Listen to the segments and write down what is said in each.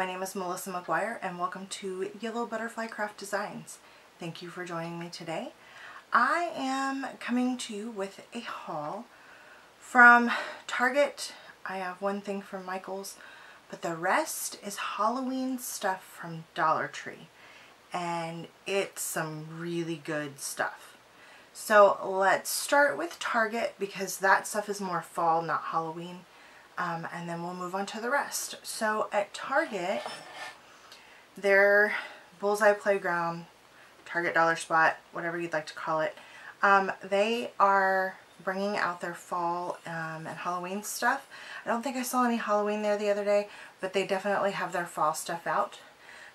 My name is Melissa McGuire and welcome to Yellow Butterfly Craft Designs. Thank you for joining me today. I am coming to you with a haul from Target. I have one thing from Michael's, but the rest is Halloween stuff from Dollar Tree. And it's some really good stuff. So let's start with Target because that stuff is more fall, not Halloween. Um, and then we'll move on to the rest. So at Target, their Bullseye Playground, Target Dollar Spot, whatever you'd like to call it, um, they are bringing out their fall um, and Halloween stuff. I don't think I saw any Halloween there the other day, but they definitely have their fall stuff out.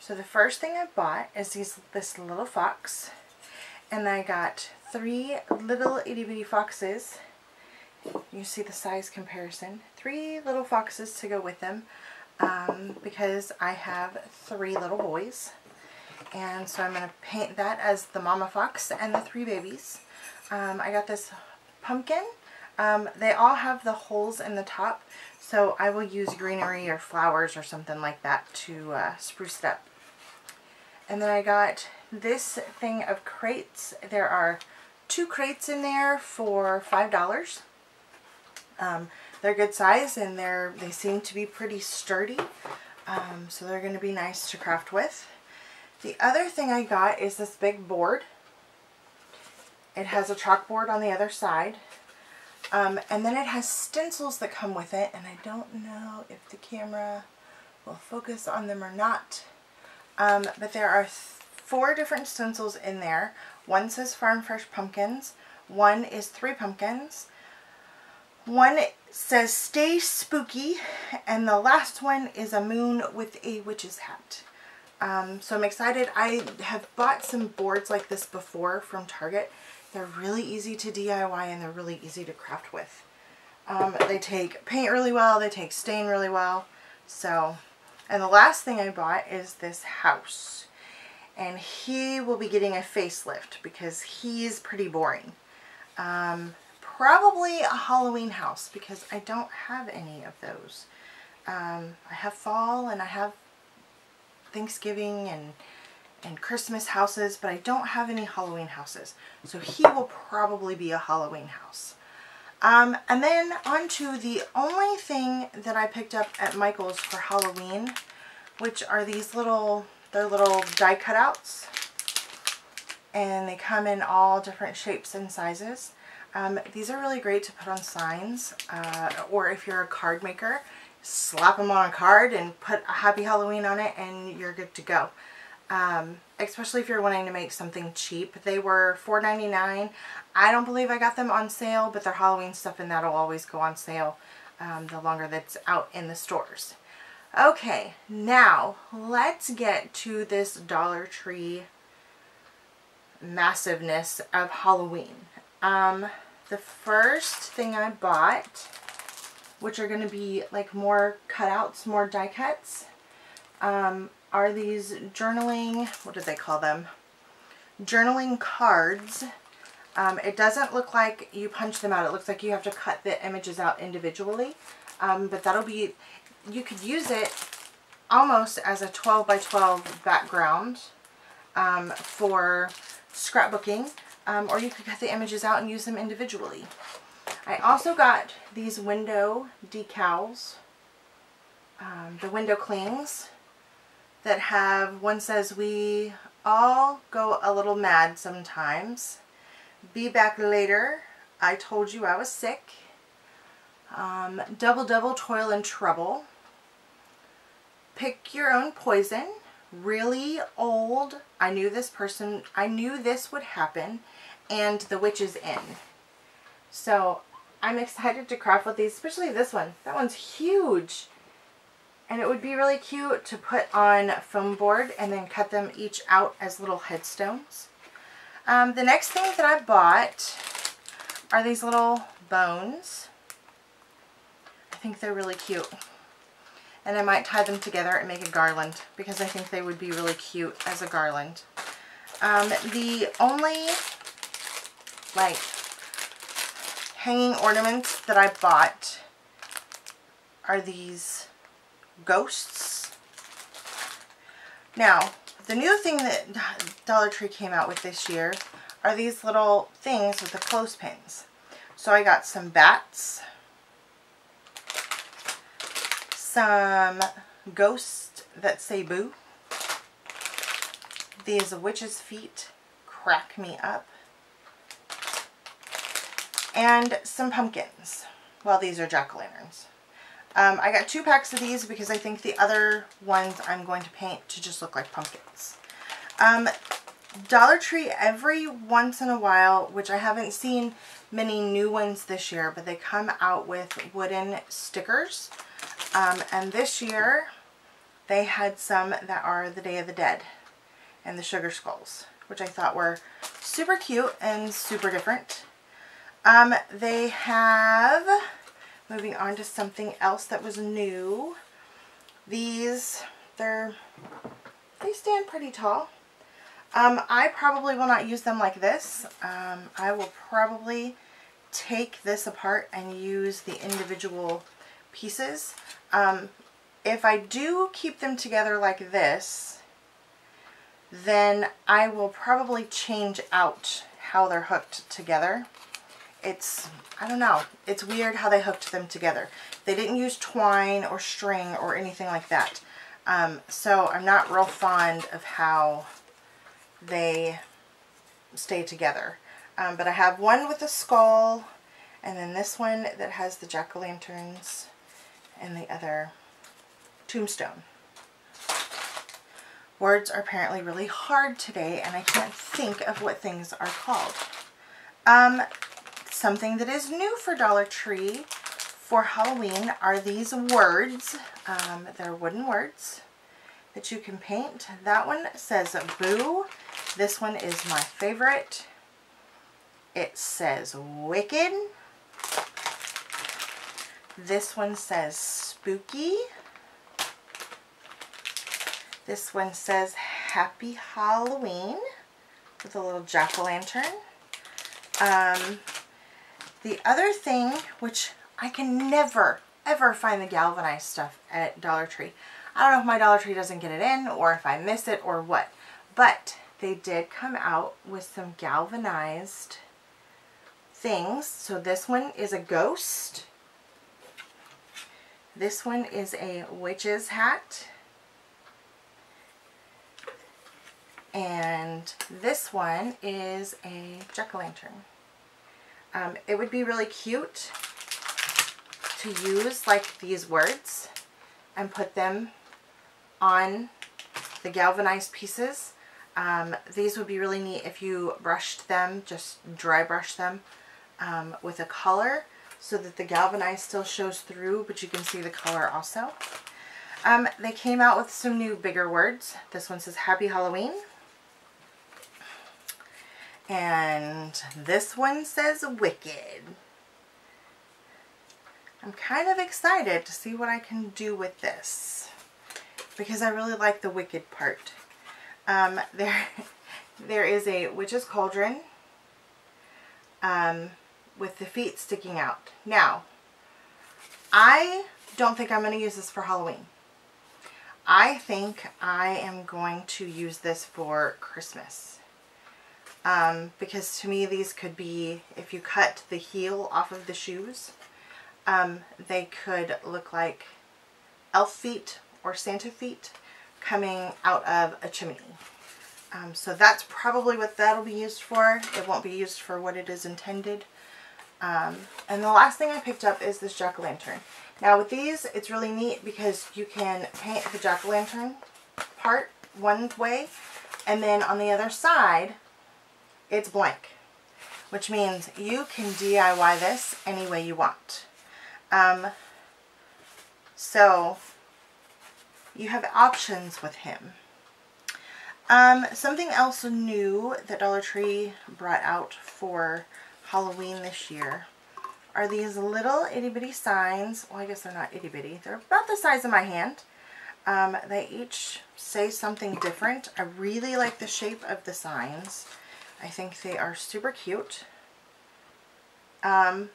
So the first thing I bought is these this little fox, and I got three little itty bitty foxes. You see the size comparison. Three little foxes to go with them um, because I have three little boys. And so I'm going to paint that as the mama fox and the three babies. Um, I got this pumpkin. Um, they all have the holes in the top, so I will use greenery or flowers or something like that to uh, spruce it up. And then I got this thing of crates. There are two crates in there for $5. Um, they're good size and they're they seem to be pretty sturdy. Um, so they're going to be nice to craft with. The other thing I got is this big board. It has a chalkboard on the other side. Um, and then it has stencils that come with it. And I don't know if the camera will focus on them or not. Um, but there are four different stencils in there. One says Farm Fresh Pumpkins. One is three pumpkins. One says Stay Spooky. And the last one is a moon with a witch's hat. Um, so I'm excited. I have bought some boards like this before from Target. They're really easy to DIY and they're really easy to craft with. Um, they take paint really well. They take stain really well. So, and the last thing I bought is this house. And he will be getting a facelift because he's pretty boring. Um, probably a Halloween house because I don't have any of those. Um, I have fall and I have Thanksgiving and and Christmas houses, but I don't have any Halloween houses. So he will probably be a Halloween house. Um, and then on to the only thing that I picked up at Michael's for Halloween, which are these little, they're little die cutouts. And they come in all different shapes and sizes. Um, these are really great to put on signs, uh, or if you're a card maker, slap them on a card and put a Happy Halloween on it and you're good to go. Um, especially if you're wanting to make something cheap. They were $4.99. I don't believe I got them on sale, but they're Halloween stuff and that'll always go on sale um, the longer that's out in the stores. Okay, now let's get to this Dollar Tree massiveness of Halloween. Um, the first thing I bought, which are going to be like more cutouts, more die cuts, um, are these journaling, what do they call them? Journaling cards. Um, it doesn't look like you punch them out. It looks like you have to cut the images out individually. Um, but that'll be, you could use it almost as a 12 by 12 background um, for scrapbooking. Um, or you could cut the images out and use them individually. I also got these window decals, um, the window clings that have, one says, we all go a little mad sometimes. Be back later. I told you I was sick. Um, double, double, toil and trouble. Pick your own poison. Really old. I knew this person, I knew this would happen. And the witch is in. So I'm excited to craft with these, especially this one. That one's huge. And it would be really cute to put on foam board and then cut them each out as little headstones. Um, the next thing that I bought are these little bones. I think they're really cute. And I might tie them together and make a garland because I think they would be really cute as a garland. Um, the only like hanging ornaments that I bought are these ghosts. Now, the new thing that Dollar Tree came out with this year are these little things with the clothespins. So I got some bats, some ghosts that say boo. These witch's feet crack me up. And some pumpkins. Well, these are jack-o'-lanterns. Um, I got two packs of these because I think the other ones I'm going to paint to just look like pumpkins. Um, Dollar Tree every once in a while, which I haven't seen many new ones this year, but they come out with wooden stickers. Um, and this year, they had some that are the Day of the Dead and the Sugar Skulls, which I thought were super cute and super different. Um, they have Moving on to something else that was new. These, they're, they stand pretty tall. Um, I probably will not use them like this. Um, I will probably take this apart and use the individual pieces. Um, if I do keep them together like this, then I will probably change out how they're hooked together it's, I don't know, it's weird how they hooked them together. They didn't use twine or string or anything like that. Um, so I'm not real fond of how they stay together. Um, but I have one with a skull and then this one that has the jack-o'-lanterns and the other tombstone. Words are apparently really hard today and I can't think of what things are called. Um, Something that is new for Dollar Tree for Halloween are these words. Um, they're wooden words that you can paint. That one says boo. This one is my favorite. It says wicked. This one says spooky. This one says happy Halloween with a little jack-o'-lantern. Um, the other thing, which I can never, ever find the galvanized stuff at Dollar Tree. I don't know if my Dollar Tree doesn't get it in or if I miss it or what. But they did come out with some galvanized things. So this one is a ghost. This one is a witch's hat. And this one is a jack-o'-lantern. Um, it would be really cute to use like these words and put them on the galvanized pieces. Um, these would be really neat if you brushed them, just dry brush them um, with a color so that the galvanized still shows through, but you can see the color also. Um, they came out with some new bigger words. This one says Happy Halloween. And this one says Wicked. I'm kind of excited to see what I can do with this because I really like the Wicked part. Um, there, there is a witch's cauldron um, with the feet sticking out. Now, I don't think I'm going to use this for Halloween. I think I am going to use this for Christmas um, because to me these could be, if you cut the heel off of the shoes, um, they could look like elf feet or Santa feet coming out of a chimney. Um, so that's probably what that'll be used for. It won't be used for what it is intended. Um, and the last thing I picked up is this jack-o'-lantern. Now with these, it's really neat because you can paint the jack-o'-lantern part one way, and then on the other side, it's blank, which means you can DIY this any way you want. Um, so you have options with him. Um, something else new that Dollar Tree brought out for Halloween this year are these little itty bitty signs. Well, I guess they're not itty bitty. They're about the size of my hand. Um, they each say something different. I really like the shape of the signs. I think they are super cute. Um,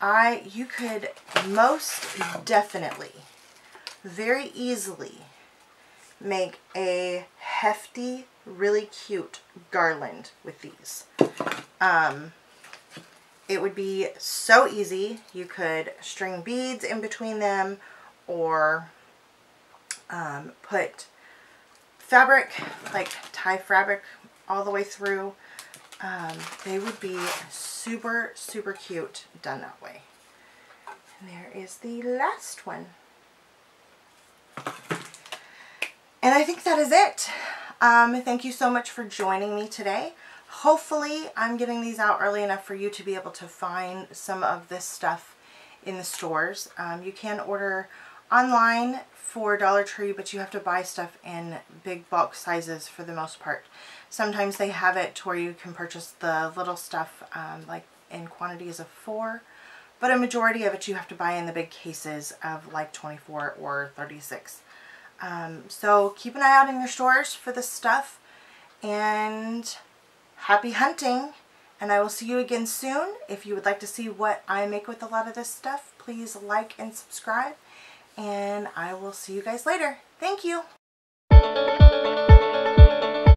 I, you could most definitely, very easily make a hefty, really cute garland with these. Um, it would be so easy. You could string beads in between them or um, put fabric, like tie fabric all the way through. Um, they would be super, super cute done that way. And there is the last one. And I think that is it. Um, thank you so much for joining me today. Hopefully I'm getting these out early enough for you to be able to find some of this stuff in the stores. Um, you can order online for Dollar Tree, but you have to buy stuff in big bulk sizes for the most part. Sometimes they have it to where you can purchase the little stuff um, like in quantities of four, but a majority of it you have to buy in the big cases of like 24 or 36. Um, so keep an eye out in your stores for this stuff and happy hunting and I will see you again soon. If you would like to see what I make with a lot of this stuff, please like and subscribe and I will see you guys later. Thank you.